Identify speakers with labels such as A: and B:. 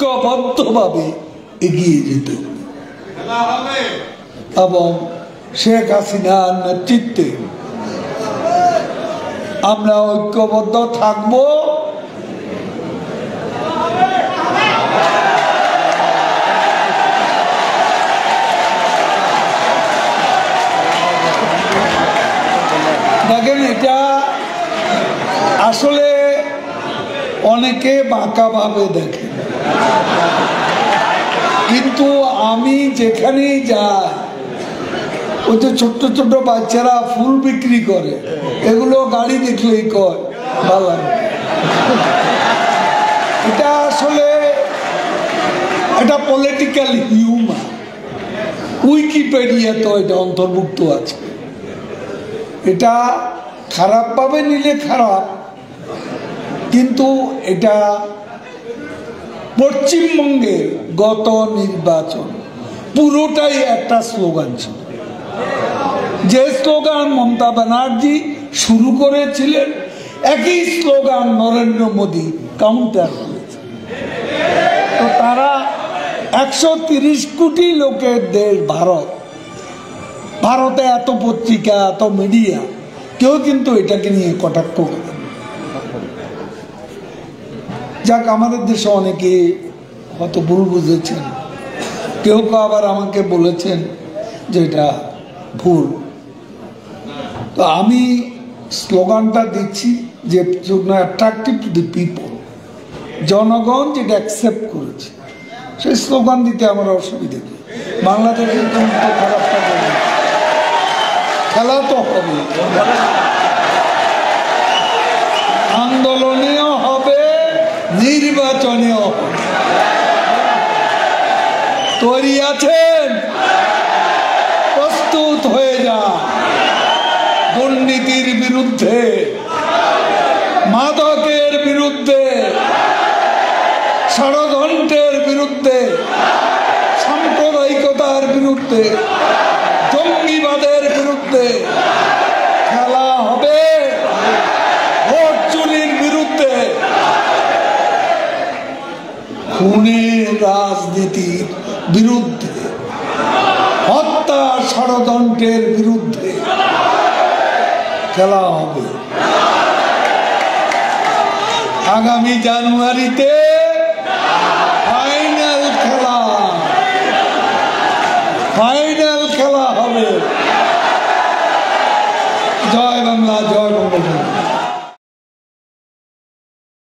A: ঐক্যবদ্ধভাবে এগিয়ে যেতে। এবং শেখ হাসিনার নেতৃত্বে আমরা ঐক্যবদ্ধ থাকব। দেখেন, এটা আসলে অনেকে বাঁকাভাবে দেখে কিন্তু আমি যেখানেই যাই, ওই যে ছোট্ট ছোট্ট বাচ্চারা ফুল বিক্রি করে, এগুলো গাড়ি দেখলেই কয়, ভালো এটা আসলে এটা পলিটিক্যাল হিউমার উইকিপিডিয়া তো এটা অন্তর্ভুক্ত আছে। এটা খারাপভাবে নিলে খারাপ, কিন্তু এটা পশ্চিমবঙ্গের গত নির্বাচন পুরোটাই একটা স্লোগান ছিল। যে স্লোগান মমতা ব্যানার্জি শুরু করেছিলেন, একই স্লোগান নরেন্দ্র মোদী কাউন্টার করেছে। তো তারা একশো কোটি লোকের দেশ ভারত। ভারতে এত পত্রিকা, এত মিডিয়া, কেউ কিন্তু এটাকে নিয়ে কটাক্ষ করে। যাক, আমাদের দেশে অনেকে হয়তো ভুল বুঝেছেন। কেউ কেউ আবার আমাকে বলেছেন যে এটা ভুল। তো আমি স্লোগানটা দিচ্ছি যে অ্যাট্রাকটিভ টু দি পিপল জনগণ যেটা অ্যাকসেপ্ট করেছে, সেই স্লোগান দিতে আমার অসুবিধা নেই। বাংলাদেশের জন্য খারাপটা না। খেলা তো হবে আন্দোলনেও হবে নির্বাচনেও। তৈরি আছেন। প্রস্তুত হয়ে যা দুর্নীতির বিরুদ্ধে। মাদকের বিরুদ্ধে। ষড়যন্ত্রের বিরুদ্ধে। সাম্প্রদায়িকতার বিরুদ্ধে। জঙ্গিবাদের বিরুদ্ধে খেলা হবে ভোট চুরির বিরুদ্ধে খুনের রাজনীতির বিরুদ্ধে হত্যা ষড়যন্ত্রের বিরুদ্ধে খেলা হবে। আগামী জানুয়ারিতে ফাইনাল খেলা।